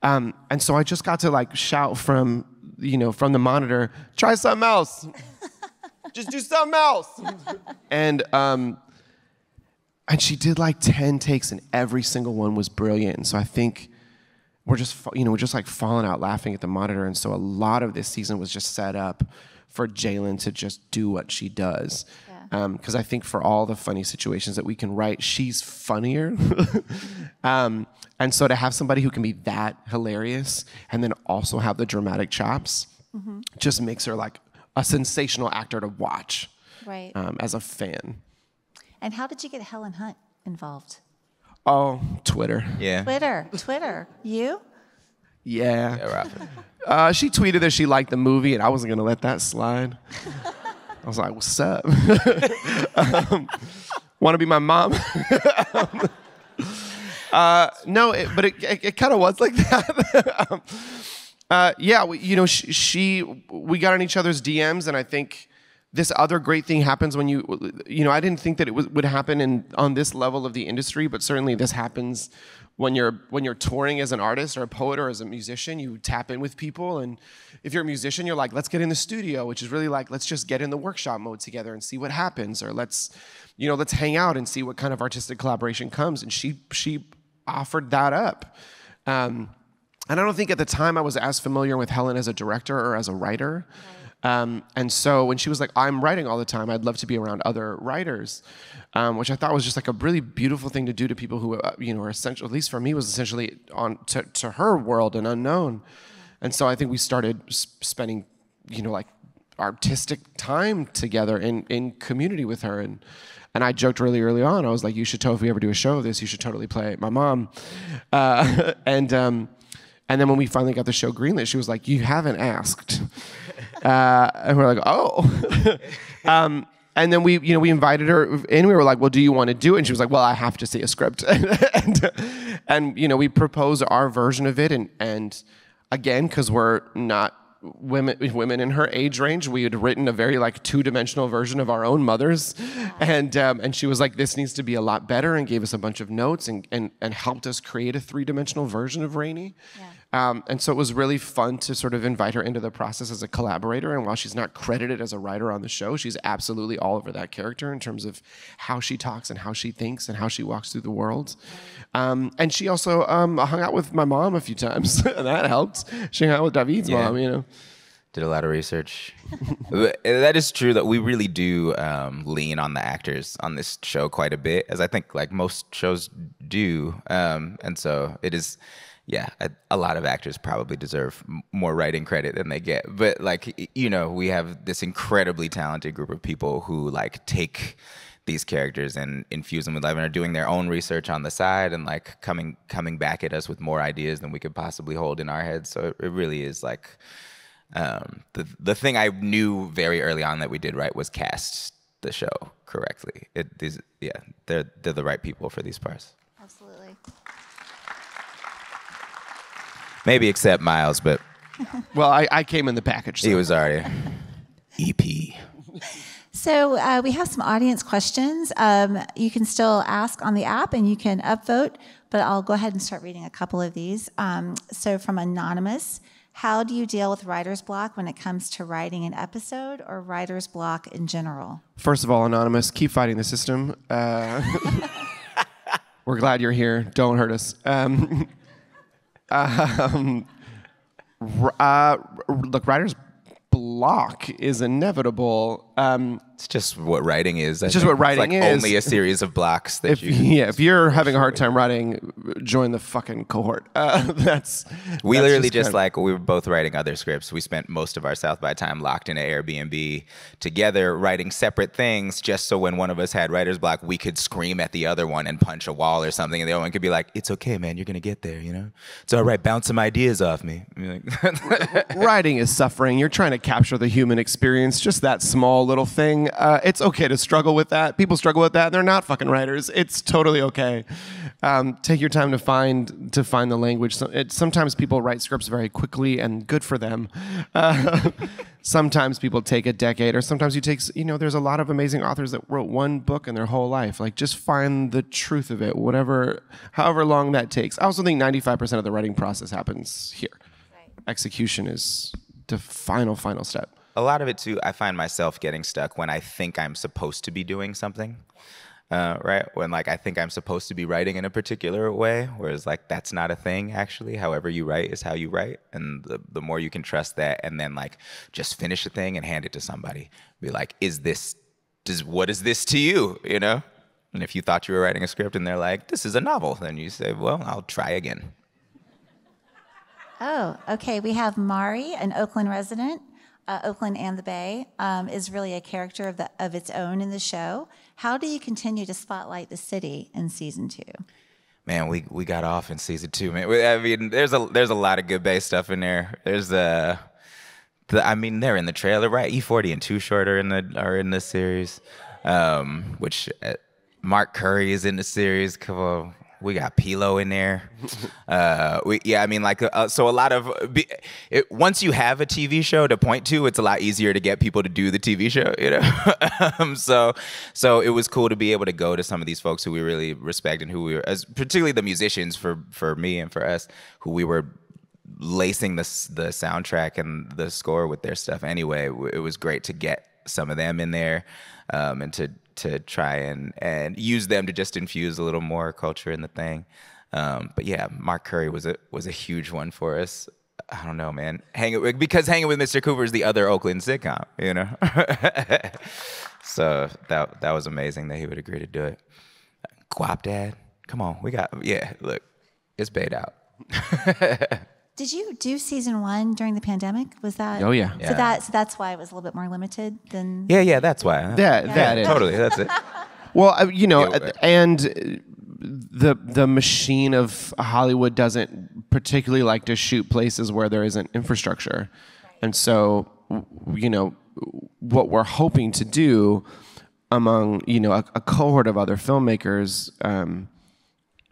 Um, and so I just got to like shout from you know from the monitor, try something else, [laughs] just do something else. and um, and she did like 10 takes and every single one was brilliant and so i think we're just you know we're just like falling out laughing at the monitor. And so a lot of this season was just set up for Jaylen to just do what she does. Because i think for all the funny situations that we can write she's funnier. [laughs] Um, and so to have somebody who can be that hilarious and then also have the dramatic chops just makes her like a sensational actor to watch
Right.
um, as a fan.
And how did you get Helen Hunt involved?
Oh twitter
Yeah.
Twitter. Twitter. You?
Yeah.
Yeah, Rafa.
Uh, she tweeted that she liked the movie, and I wasn't gonna let that slide. [laughs] I was like, "What's up? [laughs] um, Want to be my mom?" [laughs] uh, no, it, but it, it, it kind of was like that. um, uh, yeah, we, you know, she, she, we got on each other's DMs, and I think this other great thing happens when you, you know, I didn't think that it would happen in on this level of the industry, but certainly this happens when you're when you're touring as an artist or a poet or as a musician. You tap in with people, and if you're a musician, you're like, let's get in the studio, which is really like, let's just get in the workshop mode together and see what happens, or let's, you know, let's hang out and see what kind of artistic collaboration comes. And she she offered that up. Um, and I don't think at the time I was as familiar with Helen as a director or as a writer. Um, and so when she was like, I'm writing all the time, I'd love to be around other writers, um, which I thought was just like a really beautiful thing to do to people who, uh, you know, are essential, at least for me, was essentially on to, to her world and unknown. And so I think we started spending, you know, like artistic time together in, in community with her. And, and I joked really early on, I was like, you should totally, if we ever do a show of this, you should totally play my mom. Uh, [laughs] and, um, and then when we finally got the show greenlit, she was like, "You haven't asked," uh, and we're like, "Oh." [laughs] um, and then we, you know, we invited her in. We were like, "Well, do you want to do it?" And she was like, "Well, I have to see a script." [laughs] and, and you know, we proposed our version of it, and and again, because we're not women women in her age range, we had written a very like two dimensional version of our own mothers, and um, and she was like, "This needs to be a lot better," and gave us a bunch of notes and and and helped us create a three dimensional version of Rainey. Um, and so it was really fun to sort of invite her into the process as a collaborator. And while she's not credited as a writer on the show, she's absolutely all over that character in terms of how she talks and how she thinks and how she walks through the world. Um, and she also um, hung out with my mom a few times, [laughs] and that helped. She hung out with Daveed's
Yeah.
mom, you know.
Did a lot of research. That is true that we really do um, lean on the actors on this show quite a bit, as I think like most shows do. Um, and so it is, yeah, a, a lot of actors probably deserve more writing credit than they get. But like, you know, we have this incredibly talented group of people who like take these characters and infuse them with life and are doing their own research on the side and like coming coming back at us with more ideas than we could possibly hold in our heads. So it, it really is like um, the the thing I knew very early on that we did right was cast the show correctly. It these yeah they're they're the right people for these parts.
Absolutely.
Maybe except Miles, but
Well, I, I came in the package.
he was already EP.
So uh, we have some audience questions. Um, you can still ask on the app and you can upvote, but I'll go ahead and start reading a couple of these. Um, so from Anonymous, how do you deal with writer's block when it comes to writing an episode or writer's block in general?
First of all, Anonymous, keep fighting the system. Uh, [laughs] we're glad you're here. Don't hurt us. Um, [laughs] um, uh, look, writer's block is inevitable. Um,
It's just what writing is.
It's just what writing
like
is.
Only a series of blocks that
if
you. [laughs]
yeah, if you're having a hard time writing, join the fucking cohort. [laughs] Uh, that's
We
that's
literally just
of-
like we were both writing other scripts. We spent most of our South by time locked in an Airbnb together, writing separate things, just so when one of us had writer's block, we could scream at the other one and punch a wall or something, and the other one could be like, "It's okay, man. You're gonna get there. You know, it's all right. Bounce some ideas off me." Like, [laughs]
writing is suffering. You're trying to capture the human experience, just that small little thing. Uh, it's okay to struggle with that. People struggle with that. And they're not fucking writers. It's totally okay. Um, take your time to find to find the language. So it, sometimes people write scripts very quickly, and good for them. Uh, [laughs] sometimes people take a decade, or sometimes you take. You know, there's a lot of amazing authors that wrote one book in their whole life. Like, just find the truth of it, whatever, however long that takes. I also think 95% of the writing process happens here execution is the final final step
a lot of it too i find myself getting stuck when i think i'm supposed to be doing something uh, right? When like i think i'm supposed to be writing in a particular way whereas like that's not a thing actually. However you write is how you write and the, the more you can trust that and then like just finish a thing and hand it to somebody. Be like is this does what is this to you? You know? And if you thought you were writing a script and they're like this is a novel then you say well i'll try again.
Oh, okay. We have Mari, an Oakland resident. Uh, Oakland and the Bay um, is really a character of, the, of its own in the show. How do you continue to spotlight the city in season two?
Man, we we got off in season two, man. I mean, there's a there's a lot of good Bay stuff in there. There's uh, the I mean, they're in the trailer, right? E40 and Too Short are in the are in this series, um, which uh, Mark Curry is in the series. Come on. We got Pilo in there. [laughs] Uh, we, yeah, I mean, like, uh, so a lot of be, it, once you have a TV show to point to, it's a lot easier to get people to do the TV show, you know. [laughs] um, so, so it was cool to be able to go to some of these folks who we really respect and who we were, as particularly the musicians for for me and for us, who we were lacing the the soundtrack and the score with their stuff. Anyway, it was great to get some of them in there, um, and to to try and and use them to just infuse a little more culture in the thing. Um, but yeah, Mark Curry was a was a huge one for us. I don't know, man. Hanging because hanging with Mr. Cooper is the other Oakland sitcom, you know. [laughs] so that that was amazing that he would agree to do it. Guapdad, come on, we got yeah. Look, it's paid out. [laughs]
Did you do season one during the pandemic? Was that?
Oh, yeah.
So
Yeah.
that so that's why it was a little bit more limited than.
Yeah, yeah, that's why.
that that is
totally. That's it. [laughs]
well uh, you know uh, and uh, the the machine of hollywood doesn't particularly like to shoot places where there isn't infrastructure and so you know what we're hoping to do among you know a, a cohort of other filmmakers um,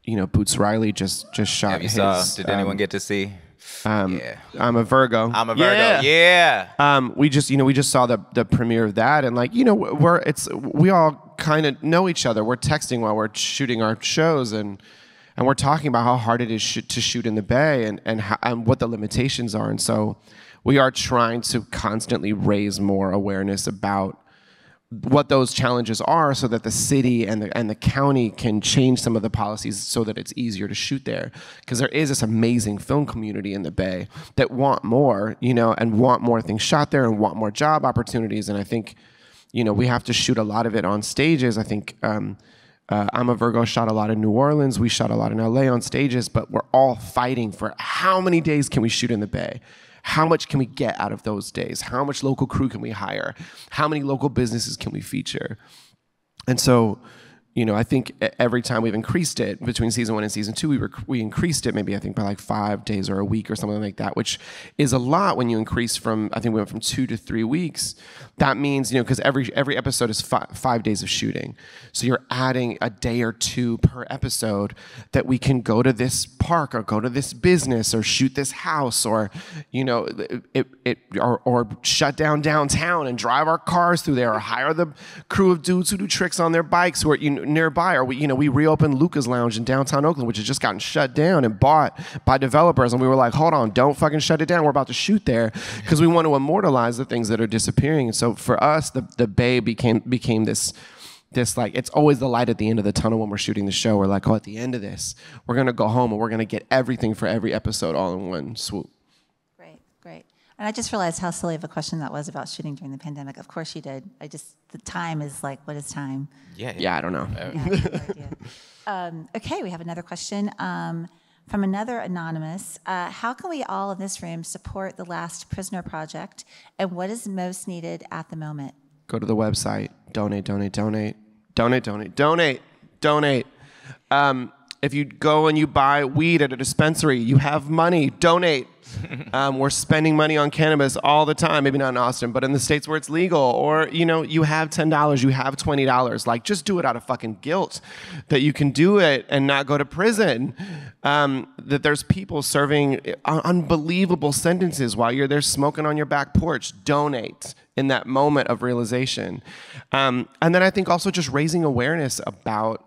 you know boots riley just just shot
Have you
his,
saw? Did anyone
um,
get to see?
Um,
Yeah.
i'm a virgo
I'm a Virgo. Yeah.
um, we just you know we just saw the the premiere of that and like you know we're it's we all kind of know each other we're texting while we're shooting our shows and and we're talking about how hard it is sh- to shoot in the bay and and, how, and what the limitations are and so we are trying to constantly raise more awareness about what those challenges are so that the city and the, and the county can change some of the policies so that it's easier to shoot there because there is this amazing film community in the bay that want more you know and want more things shot there and want more job opportunities and i think you know we have to shoot a lot of it on stages i think um, uh, I'm a Virgo shot a lot in New Orleans. We shot a lot in LA on stages, but we're all fighting for how many days can we shoot in the Bay? How much can we get out of those days? How much local crew can we hire? How many local businesses can we feature? and so you know, I think every time we've increased it between season one and season two, we we increased it maybe I think by like five days or a week or something like that, which is a lot when you increase from I think we went from two to three weeks. That means you know because every every episode is fi- five days of shooting, so you're adding a day or two per episode that we can go to this park or go to this business or shoot this house or you know it it or, or shut down downtown and drive our cars through there or hire the crew of dudes who do tricks on their bikes who are you know, nearby or we you know we reopened Luka's Lounge in downtown Oakland which has just gotten shut down and bought by developers and we were like hold on don't fucking shut it down. We're about to shoot there because we want to immortalize the things that are disappearing. And so for us the the bay became became this this like it's always the light at the end of the tunnel when we're shooting the show. We're like oh at the end of this we're gonna go home and we're gonna get everything for every episode all in one swoop.
And I just realized how silly of a question that was about shooting during the pandemic. Of course you did. I just, the time is like, what is time?
Yeah.
yeah i don't know
Yeah, no. [laughs] Um, okay, we have another question um, from another anonymous. Uh, how can we all in this room support the Last Prisoner Project, and what is most needed at the moment?
go to the website donate donate donate donate donate donate donate um, if you go and you buy weed at a dispensary you have money donate [laughs] um, we're spending money on cannabis all the time maybe not in austin but in the states where it's legal. Or you know you have $10 you have $20 like just do it out of fucking guilt that you can do it and not go to prison. Um, that there's people serving unbelievable sentences while you're there smoking on your back porch. Donate in that moment of realization. Um, and then I think also just raising awareness about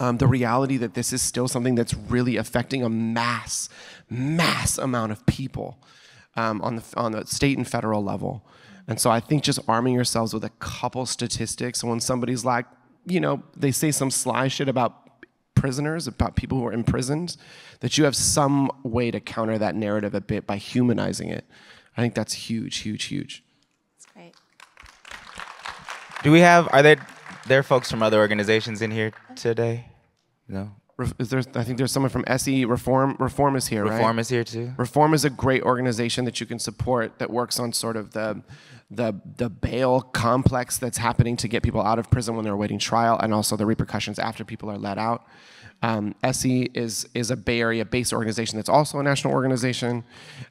um, the reality that this is still something that's really affecting a mass, mass amount of people um, on the on the state and federal level. And so I think just arming yourselves with a couple statistics. And when somebody's like, you know, they say some sly shit about prisoners, about people who are imprisoned, that you have some way to counter that narrative a bit by humanizing it. I think that's huge, huge, huge.
That's great.
Do we have? Are there there are folks from other organizations in here today? No.
Is there, I think there's someone from Essie Reform. Reform is here, right?
Reform is here too.
Reform is a great organization that you can support that works on sort of the the the bail complex that's happening to get people out of prison when they're awaiting trial, and also the repercussions after people are let out. Um, Essie is is a Bay Area based organization that's also a national organization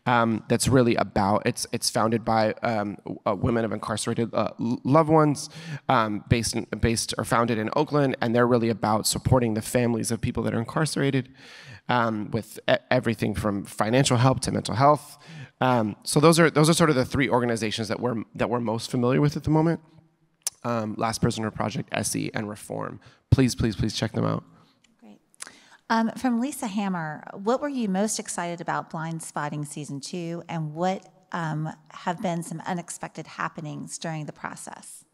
um, that's really about it's it's founded by um, uh, women of incarcerated uh, loved ones um, based in, based or founded in Oakland, and they're really about supporting the families of people that are incarcerated um, with everything from financial help to mental health. Um, so those are those are sort of the three organizations that we're that we're most familiar with at the moment. Last Prisoner Project, Essie, and Reform. Please, please, please check them out.
Great. Um, from Lisa Hammer, what were you most excited about Blindspotting Season 2, and what um, have been some unexpected happenings during the process?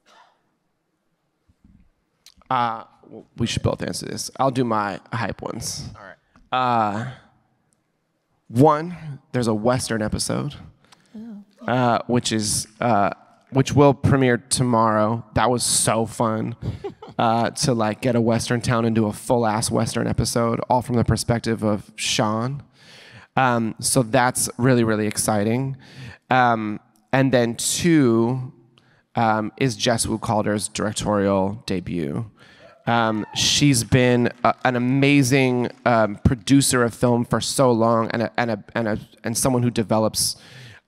Uh, we should both answer this. I'll do my hype ones. All right. Uh, one, there's a Western episode, uh, which is uh, which will premiere tomorrow. That was so fun [laughs] uh, to like get a Western town and do a full ass Western episode, all from the perspective of Sean. Um, so that's really really exciting. Um, and then two um, is Jess Wu Calder's directorial debut. Um, she's been a, an amazing um, producer of film for so long, and a, and a, and a, and someone who develops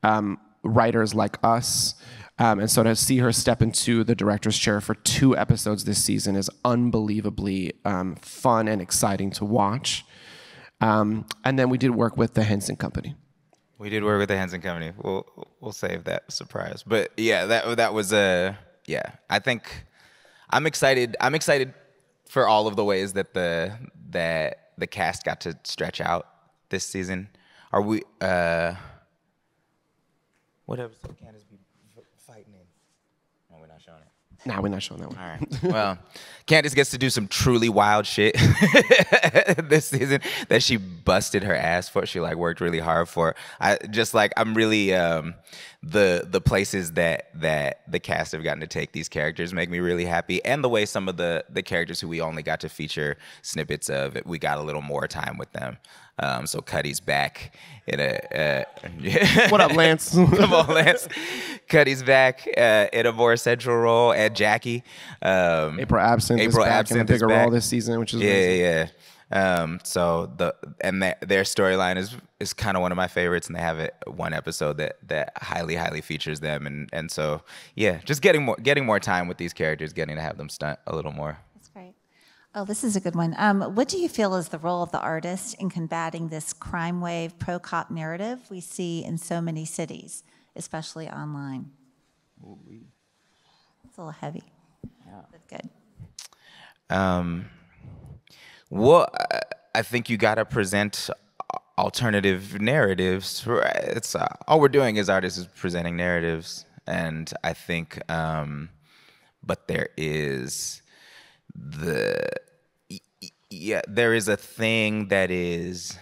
um, writers like us. Um, and so to see her step into the director's chair for two episodes this season is unbelievably um, fun and exciting to watch. Um, and then we did work with the Henson Company.
We did work with the Henson Company. We'll we'll save that surprise. But yeah, that that was a yeah. I think I'm excited. I'm excited for all of the ways that the that the cast got to stretch out this season. Are we? uh What episode Candace be f- fighting in? Oh, we're not showing it.
Nah, we're not showing that one.
All right. Well, [laughs] Candace gets to do some truly wild shit [laughs] this season that she busted her ass for. She like worked really hard for. I just like I'm really um the the places that that the cast have gotten to take these characters make me really happy and the way some of the the characters who we only got to feature snippets of we got a little more time with them um so Cuddy's back in a uh, [laughs]
What up, Lance? [laughs]
Come on, Lance. Cuddy's back uh, in a more central role, Ed Jackie. Um,
April Absynth
April
is back in a bigger role this season, which is
yeah,
amazing.
yeah, yeah. Um, so the and that, their storyline is is kind of one of my favorites, and they have it one episode that that highly highly features them, and and so yeah, just getting more getting more time with these characters, getting to have them stunt a little more.
That's great. Oh, this is a good one. Um, what do you feel is the role of the artist in combating this crime wave pro cop narrative we see in so many cities, especially online? It's a little heavy. Yeah. But good.
Um, well, I- I think you got to present alternative narratives. It's uh, all we're doing as artists is presenting narratives, and I think, um, but there is the yeah, there is a thing that is.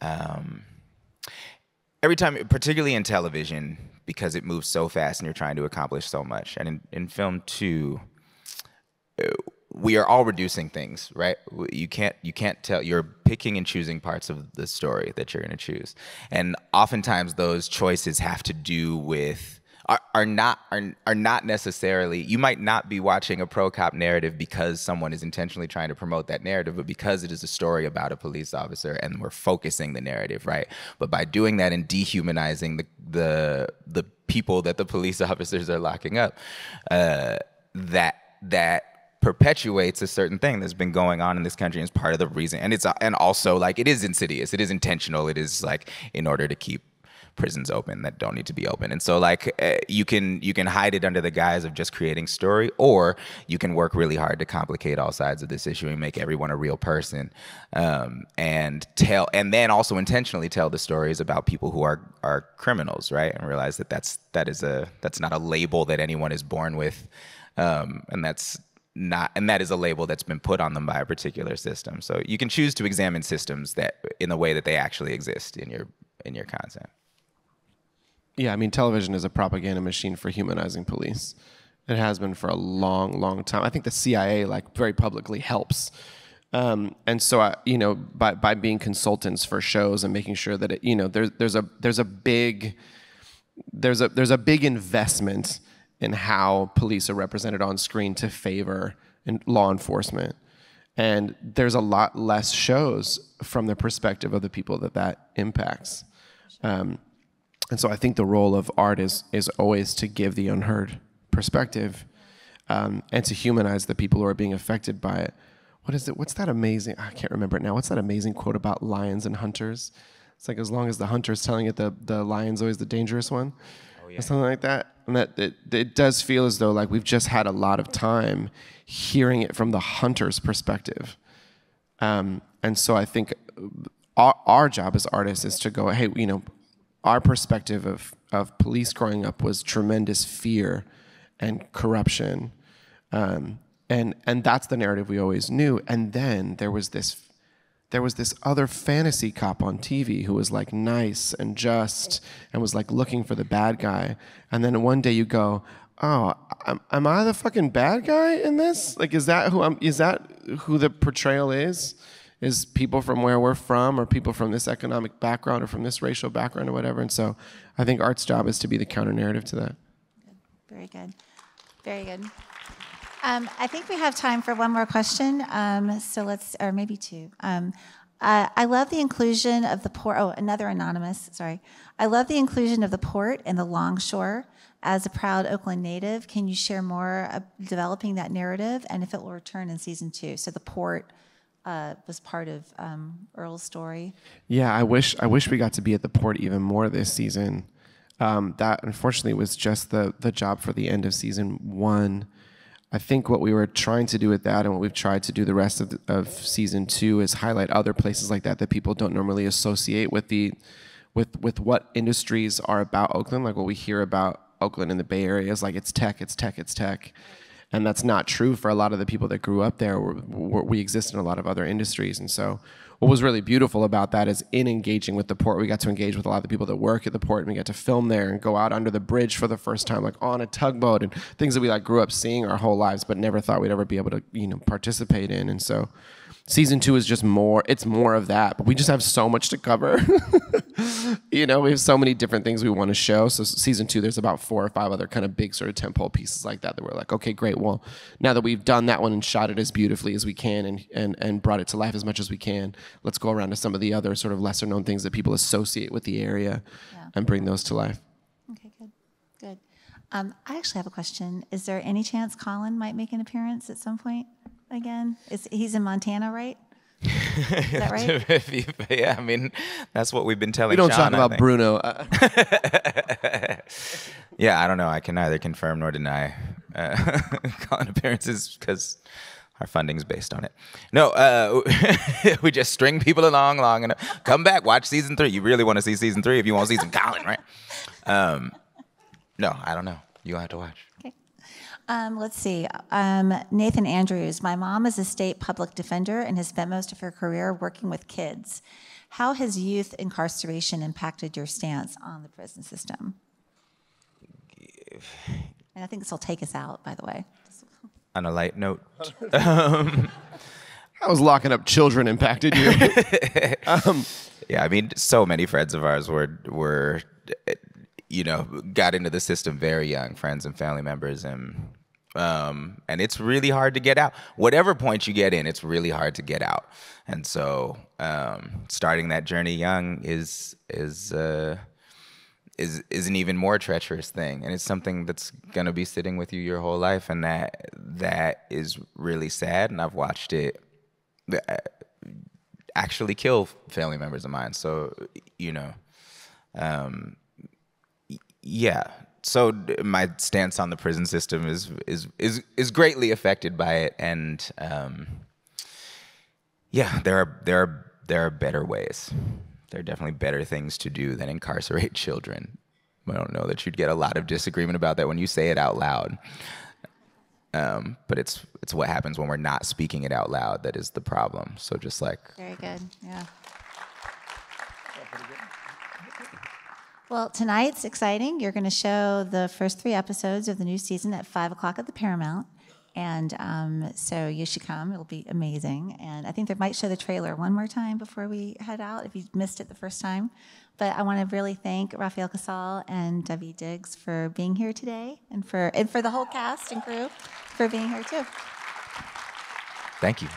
Um, every time, particularly in television, because it moves so fast and you're trying to accomplish so much, and in, in film too, we are all reducing things, right? You can't you can't tell you're picking and choosing parts of the story that you're going to choose. And oftentimes those choices have to do with are, are not are, are not necessarily you might not be watching a pro cop narrative because someone is intentionally trying to promote that narrative but because it is a story about a police officer and we're focusing the narrative right? But by doing that and dehumanizing the the the people that the police [laughs] officers are locking up uh, that that perpetuates a certain thing that's been going on in this country and is part of the reason. And it's and also like it is insidious. It is intentional. It is like in order to keep prisons open that don't need to be open. And so like uh, you can you can hide it under the guise of just creating story or you can work really hard to complicate all sides of this issue and make everyone a real person um, and tell and then also intentionally tell the stories about people who are are criminals right? And realize that that's that is a that's not a label that anyone is born with um, and that's not and that is a label that's been put on them by a particular system. So you can choose to examine systems that in the way that they actually exist in your in your content
Yeah, I mean, television is a propaganda machine for humanizing police. It has been for a long, long time. I think the CIA, like, very publicly helps. Um, and so, I, you know, by, by being consultants for shows and making sure that it, you know, there's there's a there's a big there's a there's a big investment in how police are represented on screen to favor in law enforcement, and there's a lot less shows from the perspective of the people that that impacts. Um, and so I think the role of art is is always to give the unheard perspective, um, and to humanize the people who are being affected by it. What is it? What's that amazing? I can't remember it now. What's that amazing quote about lions and hunters? It's like as long as the hunter's telling it, the the lion's always the dangerous one, or something like that. And that it, it does feel as though like we've just had a lot of time hearing it from the hunter's perspective. Um, and so I think our, our job as artists is to go, hey, you know, our perspective of, of police growing up was tremendous fear and corruption. Um, and, and that's the narrative we always knew. And then there was this there was this other fantasy cop on TV who was like nice and just and was like looking for the bad guy. And then one day you go, "Oh, am, am I the fucking bad guy in this? Like, is that who I'm? Is that who the portrayal is? Is people from where we're from, or people from this economic background, or from this racial background, or whatever? And so, I think art's job is to be the counter narrative to that.
Very good. Very good. Um, I think we have time for one more question. Um, so let's, or maybe two. Um, uh, I love the inclusion of the port. Oh, another anonymous. Sorry. I love the inclusion of the port and the longshore. As a proud Oakland native, can you share more developing that narrative and if it will return in season two? So the port uh, was part of um, Earl's story.
Yeah, I wish I wish we got to be at the port even more this season. Um, that unfortunately was just the the job for the end of season one. I think what we were trying to do with that, and what we've tried to do the rest of, of season two, is highlight other places like that that people don't normally associate with the with with what industries are about Oakland. Like what we hear about Oakland in the Bay Area is like it's tech, it's tech, it's tech, and that's not true for a lot of the people that grew up there. We're, we exist in a lot of other industries, and so what was really beautiful about that is in engaging with the port, we got to engage with a lot of the people that work at the port, and we got to film there and go out under the bridge for the first time, like on a tugboat, and things that we like grew up seeing our whole lives, but never thought we'd ever be able to, you know, participate in. And so, season two is just more. It's more of that, but we just have so much to cover. [laughs] you know, we have so many different things we want to show. So season two, there's about four or five other kind of big sort of tentpole pieces like that that we're like, okay, great. Well, now that we've done that one and shot it as beautifully as we can and and and brought it to life as much as we can, let's go around to some of the other sort of lesser known things that people associate with the area and bring those to life.
Okay, good, good. Um, I actually have a question. Is there any chance Collin might make an appearance at some point again? Is he's in Montana, right? [laughs] Is that right? [laughs]
yeah, I mean, that's what we've been telling.
We don't
Sean,
talk about. Bruno. Uh, [laughs]
Yeah, I don't know. I can neither confirm nor deny uh, Collin appearances because our funding's based on it. No, uh, we just string people along long enough. Come back, watch season three. You really want to see season three if you want to see some Collin, right? Um, no, I don't know. You have to watch.
Um, let's see. Um, Nathan Andrews. My mom is a state public defender and has spent most of her career working with kids. How has youth incarceration impacted your stance on the prison system? And I think this will take us out, by the way.
On a light note, [laughs]
How was locking up children impacted you? [laughs]
Yeah, I mean, so many friends of ours were were, you know, got into the system very young, friends and family members, and um, and it's really hard to get out. Whatever point you get in, it's really hard to get out. And so, um, starting that journey young is is uh, is is an even more treacherous thing, and it's something that's gonna be sitting with you your whole life, and that that is really sad. And I've watched it actually kill family members of mine. So, you know, um, yeah. So my stance on the prison system is is is is greatly affected by it, and um, yeah, there are there are there are better ways. There are definitely better things to do than incarcerate [laughs] children. I don't know that you'd get a lot of disagreement about that when you say it out loud. Um, but it's it's what happens when we're not speaking it out loud that is the problem. So just like
Very good. Yeah. Well, tonight's exciting. You're going to show the first three episodes of the new season at five o'clock at the Paramount. And um, so you should come. It'll be amazing. And I think they might show the trailer one more time before we head out if you missed it the first time. But I want to really thank Rafael Casal and Daveed Diggs for being here today and for, and for the whole cast and crew for being here too.
thank you.